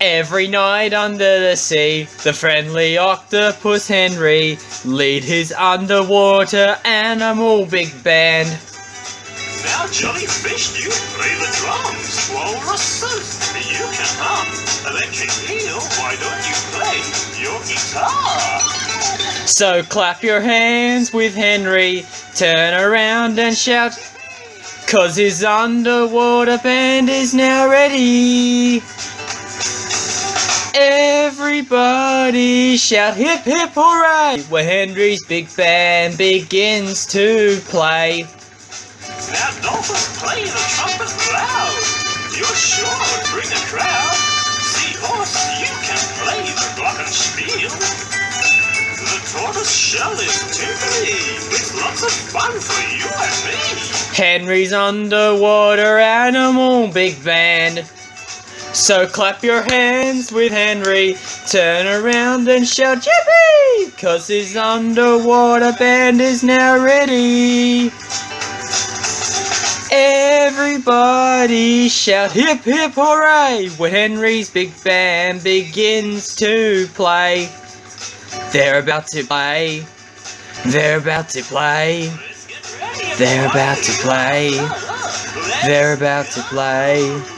Every night under the sea, the friendly octopus Henry lead his underwater animal big band. Now, jellyfish, you play the drums. Walruses, you can hum. Electric eel, why don't you play your guitar? So clap your hands with Henry, turn around and shout, cause his underwater band is now ready. Everybody shout hip hip hooray Where Henry's big band begins to play. Now, dolphins play the trumpet loud. You're sure to bring a crowd. Seahorse, you can play the glockenspiel. The tortoise shell is tinkly, with lots of fun for you and me. Henry's underwater animal big band. So clap your hands with Henry, turn around and shout yippee! Cause his underwater band is now ready. Everybody shout hip hip hooray when Henry's big band begins to play. They're about to play. They're about to play. They're about to play. They're about to play.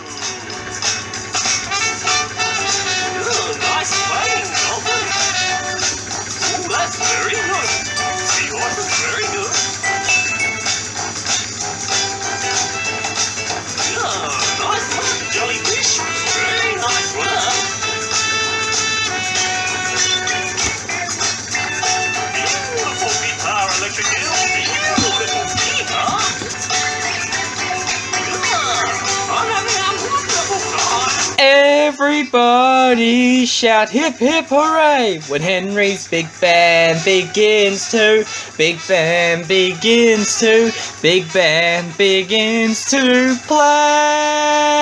Everybody shout hip hip hooray when Henry's big band begins to, big band begins to, big band begins to play.